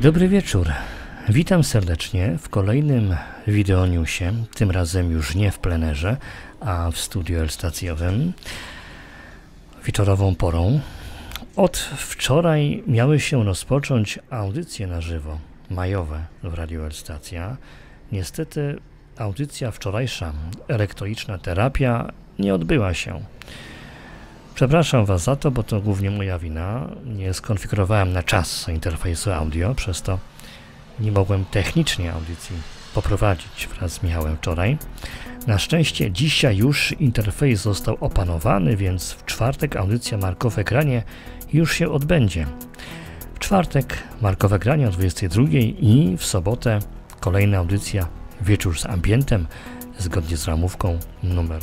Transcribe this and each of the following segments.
Dobry wieczór. Witam serdecznie w kolejnym wideonewsie, tym razem już nie w plenerze, a w studiu elstacjowym, wieczorową porą. Od wczoraj miały się rozpocząć audycje na żywo, majowe w Radio Elstacja. Niestety audycja wczorajsza, elektroniczna terapia, nie odbyła się. Przepraszam Was za to, bo to głównie moja wina. Nie skonfigurowałem na czas interfejsu audio, przez to nie mogłem technicznie audycji poprowadzić wraz z Michałem wczoraj. Na szczęście dzisiaj już interfejs został opanowany, więc w czwartek audycja Markowe Granie już się odbędzie. W czwartek Markowe Granie o 22 i w sobotę kolejna audycja Wieczór z ambientem zgodnie z ramówką numer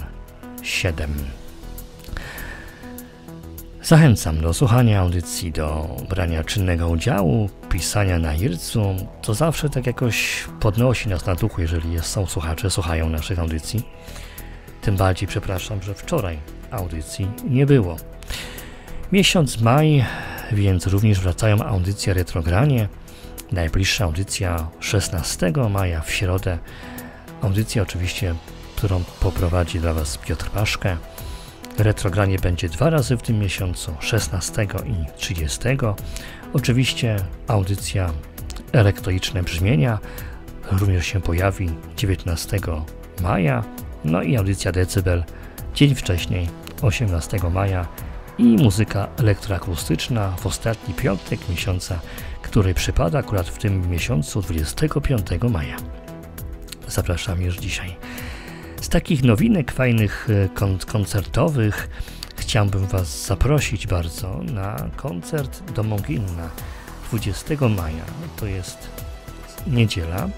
7. Zachęcam do słuchania audycji, do brania czynnego udziału, pisania na Ircu. To zawsze tak jakoś podnosi nas na duchu, jeżeli są słuchacze, słuchają naszych audycji. Tym bardziej przepraszam, że wczoraj audycji nie było. Miesiąc maj, więc również wracają audycje Retrogranie. Najbliższa audycja 16 maja w środę. Audycja oczywiście, którą poprowadzi dla Was Piotr Paszkę. Retrogranie będzie dwa razy w tym miesiącu, 16 i 30. Oczywiście audycja elektroniczne brzmienia również się pojawi 19 maja, no i audycja Decybel dzień wcześniej, 18 maja i muzyka elektroakustyczna w ostatni piątek miesiąca, który przypada akurat w tym miesiącu 25 maja. Zapraszam już dzisiaj. Z takich nowinek fajnych e, kon koncertowych chciałbym Was zaprosić bardzo na koncert do Moginna 20 maja. To jest niedziela.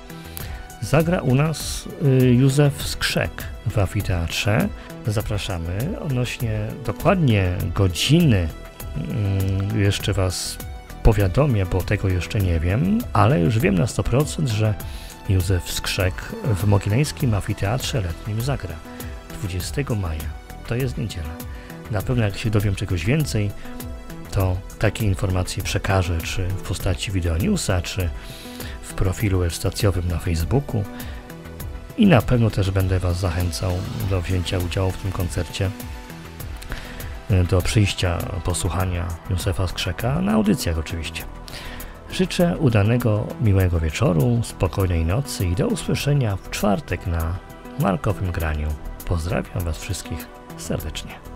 Zagra u nas e, Józef Skrzek w amfiteatrze. Zapraszamy. Odnośnie dokładnie godziny mm, jeszcze Was powiadomię, bo tego jeszcze nie wiem, ale już wiem na 100%, że Józef Skrzek w Mogileńskim Amfiteatrze Letnim zagra 20 maja. To jest niedziela. Na pewno jak się dowiem czegoś więcej, to takie informacje przekażę, czy w postaci wideonewsa, czy w profilu stacjowym na Facebooku. I na pewno też będę Was zachęcał do wzięcia udziału w tym koncercie, do przyjścia, posłuchania Józefa Skrzeka, na audycjach oczywiście. Życzę udanego, miłego wieczoru, spokojnej nocy i do usłyszenia w czwartek na Markowym Graniu. Pozdrawiam Was wszystkich serdecznie.